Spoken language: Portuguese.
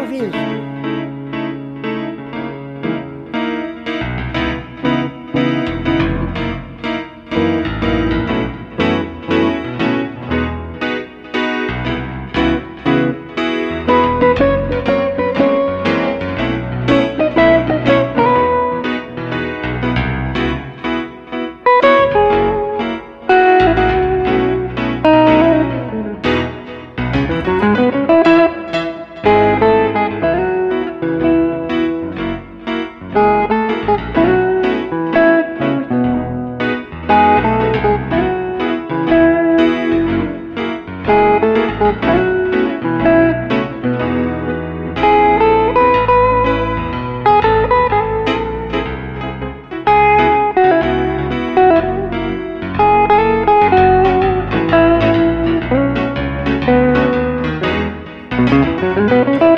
província. Thank you.